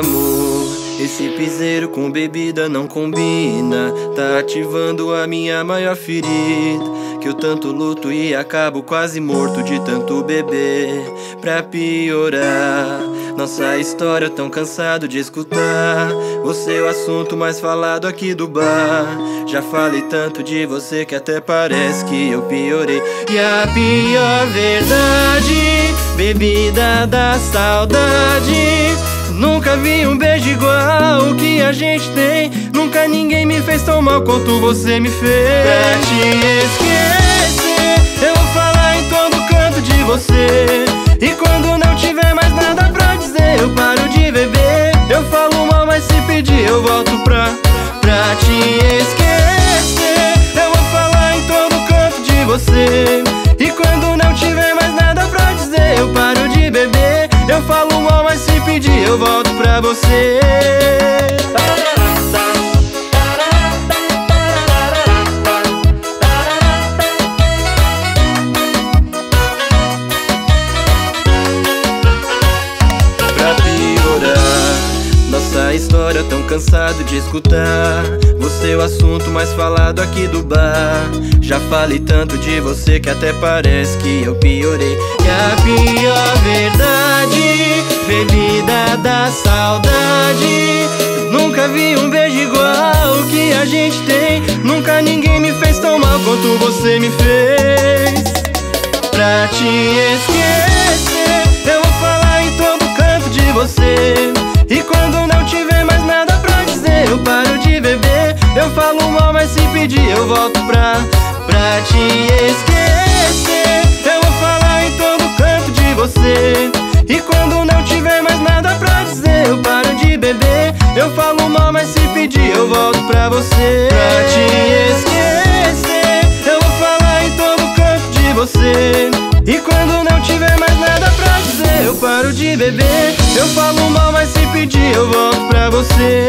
Esse piseiro com bebida não combina. Tá ativando a minha maior ferida. Que eu tanto luto e acabo quase morto de tanto beber. Pra piorar, nossa história tão cansado de escutar. Você é o assunto mais falado aqui do bar. Já falei tanto de você que até parece que eu piorei. E a pior verdade, bebida da saudade. Vi um beijo igual o que a gente tem. Nunca ninguém me fez tão mal quanto você me fez. Pra te esquecer, eu vou falar em todo canto de você. Você. Pra piorar, nossa história tão cansado de escutar. Você é o assunto mais falado aqui do bar. Já falei tanto de você que até parece que eu piorei. E a pior verdade, bebida da saudade. Nunca vi um beijo igual que a gente tem. Nunca ninguém me fez tão mal quanto você me fez. Pra te esquecer, eu vou falar em todo canto de você. E quando não tiver mais nada pra dizer, eu paro de beber. Eu falo mal, mas se pedir, eu volto pra, pra te esquecer. Eu falo mal, mas se pedir, eu volto pra você. Pra te esquecer, eu vou falar em todo canto de você. E quando não tiver mais nada pra dizer, eu paro de beber. Eu falo mal, mas se pedir, eu volto pra você.